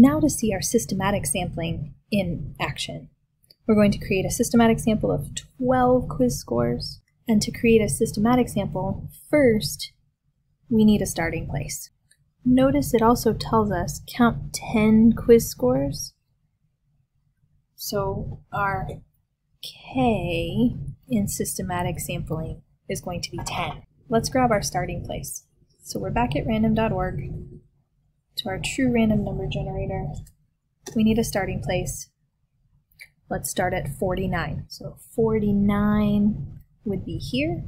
now to see our systematic sampling in action. We're going to create a systematic sample of 12 quiz scores. And to create a systematic sample, first, we need a starting place. Notice it also tells us count 10 quiz scores. So our K in systematic sampling is going to be 10. Let's grab our starting place. So we're back at random.org to our true random number generator. We need a starting place. Let's start at 49. So 49 would be here.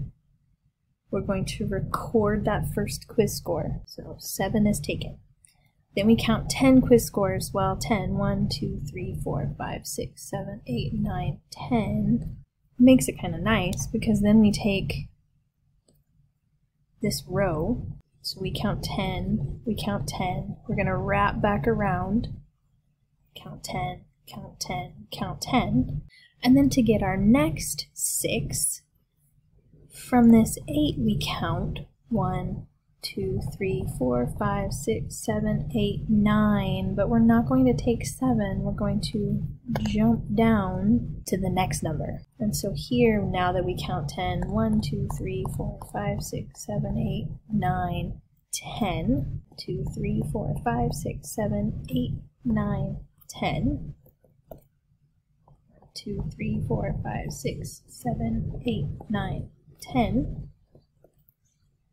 We're going to record that first quiz score. So 7 is taken. Then we count 10 quiz scores. Well, 10. 1, 2, 3, 4, 5, 6, 7, 8, 9, 10. Makes it kind of nice because then we take this row. So we count 10, we count 10. We're going to wrap back around. Count 10, count 10, count 10. And then to get our next 6, from this 8 we count 1, two, three, four, five, six, seven, eight, nine. But we're not going to take seven. We're going to jump down to the next number. And so here, now that we count 10, 1, 2, 3, 4, 5, 6, 7, 8, 9, 10, 2, 3, 4, 5, 6, 7, 8, 9, 10. 2, 3, 4, 5, 6, 7, 8, 9, 10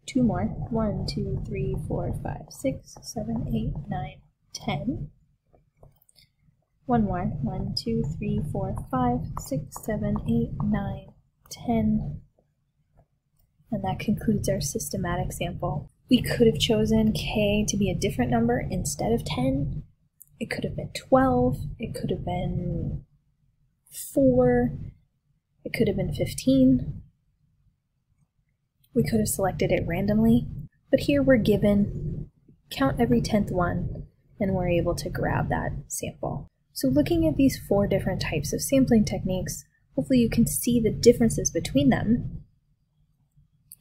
two more. One, two, three, four, five, six, seven, eight, nine, ten. One more. One, two, three, four, five, six, seven, eight, nine, ten. And that concludes our systematic sample. We could have chosen k to be a different number instead of 10. It could have been 12. It could have been 4. It could have been 15. We could have selected it randomly, but here we're given count every 10th one and we're able to grab that sample. So looking at these four different types of sampling techniques, hopefully you can see the differences between them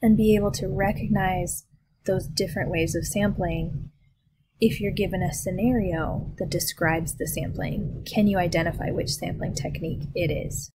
and be able to recognize those different ways of sampling. If you're given a scenario that describes the sampling, can you identify which sampling technique it is?